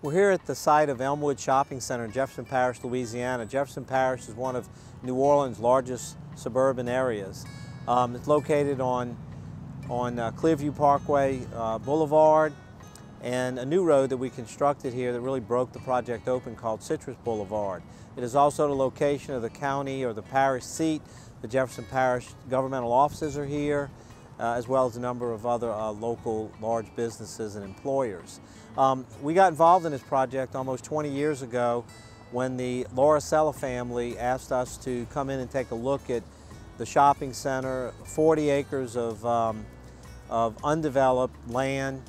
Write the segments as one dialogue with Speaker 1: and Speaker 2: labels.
Speaker 1: We're here at the site of Elmwood Shopping Center in Jefferson Parish, Louisiana. Jefferson Parish is one of New Orleans' largest suburban areas. Um, it's located on, on uh, Clearview Parkway uh, Boulevard and a new road that we constructed here that really broke the project open called Citrus Boulevard. It is also the location of the county or the parish seat. The Jefferson Parish governmental offices are here, uh, as well as a number of other uh, local large businesses and employers. Um, we got involved in this project almost 20 years ago when the Laura Sella family asked us to come in and take a look at the shopping center, 40 acres of, um, of undeveloped land,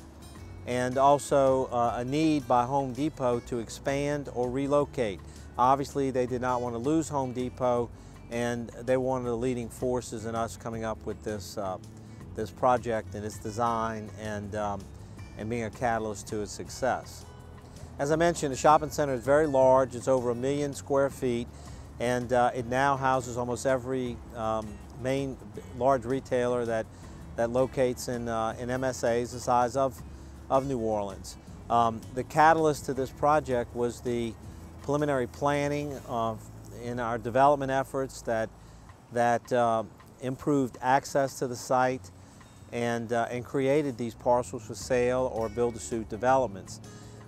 Speaker 1: and also uh, a need by Home Depot to expand or relocate. Obviously, they did not want to lose Home Depot, and they were one of the leading forces in us coming up with this, uh, this project and its design and um, and being a catalyst to its success. As I mentioned, the shopping center is very large. It's over a million square feet, and uh, it now houses almost every um, main large retailer that, that locates in, uh, in MSAs the size of, of New Orleans. Um, the catalyst to this project was the preliminary planning of, in our development efforts that, that uh, improved access to the site, and, uh, and created these parcels for sale or build-to-suit developments.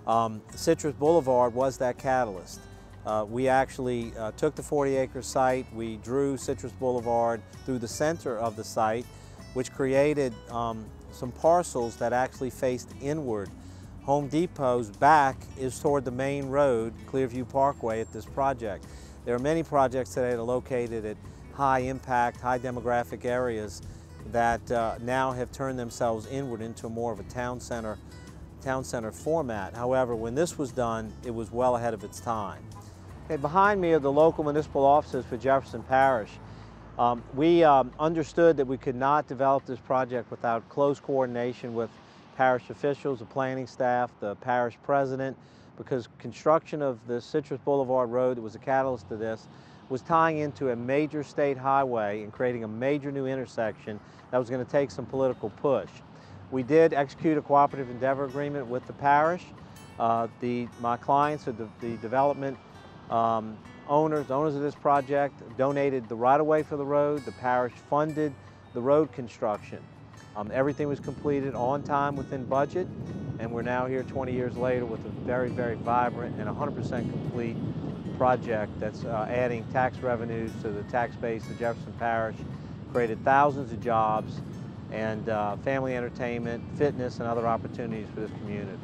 Speaker 1: Um, Citrus Boulevard was that catalyst. Uh, we actually uh, took the 40-acre site, we drew Citrus Boulevard through the center of the site, which created um, some parcels that actually faced inward. Home Depot's back is toward the main road, Clearview Parkway, at this project. There are many projects today that are located at high impact, high demographic areas that uh, now have turned themselves inward into more of a town center, town center format. However, when this was done, it was well ahead of its time. Okay, behind me are the local municipal offices for Jefferson Parish. Um, we um, understood that we could not develop this project without close coordination with parish officials, the planning staff, the parish president, because construction of the Citrus Boulevard Road was a catalyst to this was tying into a major state highway and creating a major new intersection that was going to take some political push. We did execute a cooperative endeavor agreement with the parish. Uh, the, my clients, the, the development um, owners, owners of this project, donated the right-of-way for the road. The parish funded the road construction. Um, everything was completed on time within budget, and we're now here 20 years later with a very, very vibrant and 100% complete project that's uh, adding tax revenues to the tax base of Jefferson Parish, created thousands of jobs, and uh, family entertainment, fitness, and other opportunities for this community.